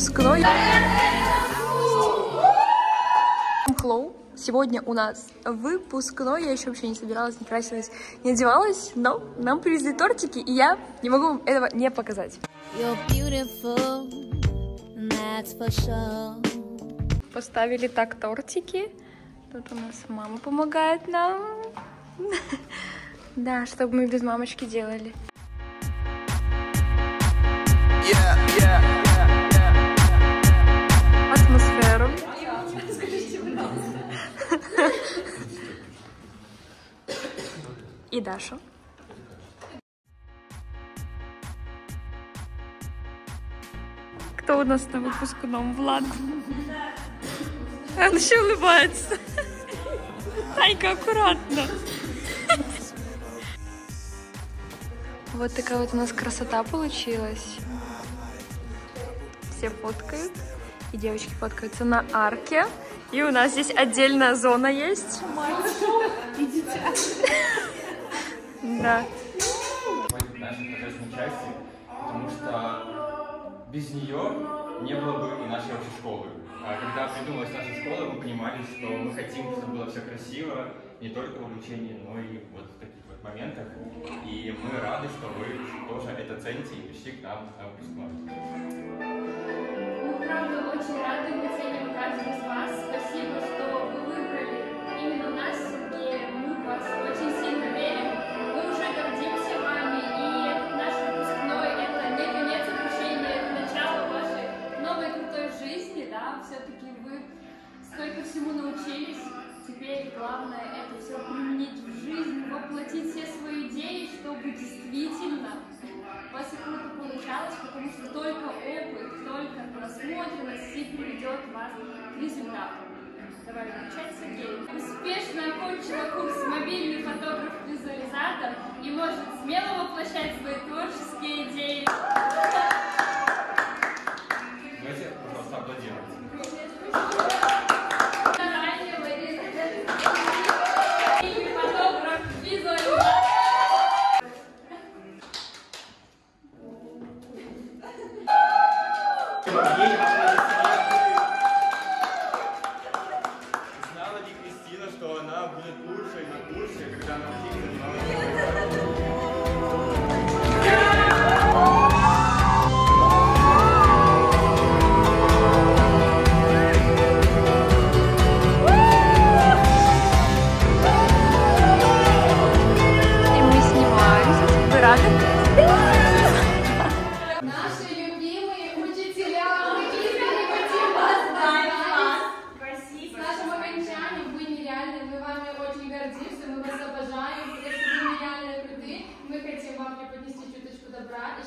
выпускной. Hello. Сегодня у нас выпускной. Я еще вообще не собиралась, не красилась, не одевалась, но нам привезли тортики, и я не могу вам этого не показать. Sure. Поставили так тортики. Тут у нас мама помогает нам. Да, чтобы мы без мамочки делали. И Дашу. Кто у нас на выпускном? Влад. Он еще улыбается. Танька, аккуратно. Вот такая вот у нас красота получилась. Все фоткают. И девочки фоткаются на арке. И у нас здесь отдельная зона есть. Да. нашей торжественной части, потому что без нее не было бы и нашей вообще школы. А когда придумалась наша школа, мы понимали, что мы хотим, чтобы было все красиво, не только в обучении, но и вот в таких вот моментах. И мы рады, что вы тоже это цените и пришли к нам на выпускной. Мы, правда, очень рады, мы ценим Главное это все применить в жизнь, воплотить все свои идеи, чтобы действительно и круто получалось, потому что только опыт, только насмотренность и приведет вас к результату. Давай включать, Сергей. Успешно окончила курс мобильный фотограф-визуализатор и может смело воплощать свои творческие идеи. Давайте, пожалуйста, аплодируйте. Заранее, Лариса. Мобильный фотограф-визуализатор. Знала ли Кристина, что она будет лучшей на курсе, когда она будет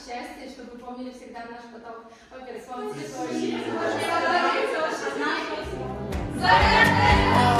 счастья, чтобы помнили всегда наш поток. Во-первых, с вами цветочки. Именно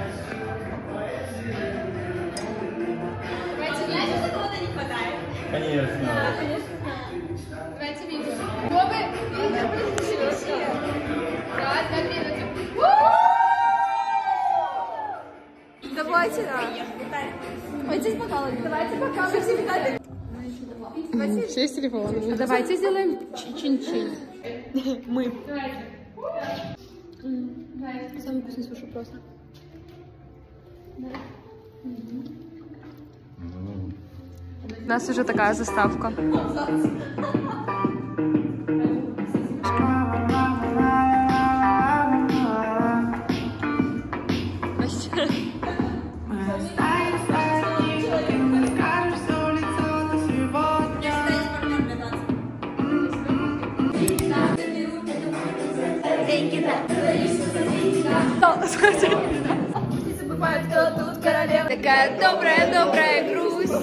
Давайте, да. Вот здесь бокалы. Давайте бокалы. Все витали. Все с телефоном. Давайте сделаем чин-чин. Мы. Самый вкусный суши просто. У нас уже такая заставка. деньги, Такая добрая-добрая грусть.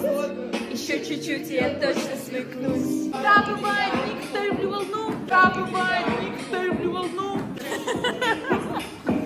Еще чуть-чуть, я точно свыкнусь. Да, бывает, никто люблю волну. Да, бывает, никто люблю волну.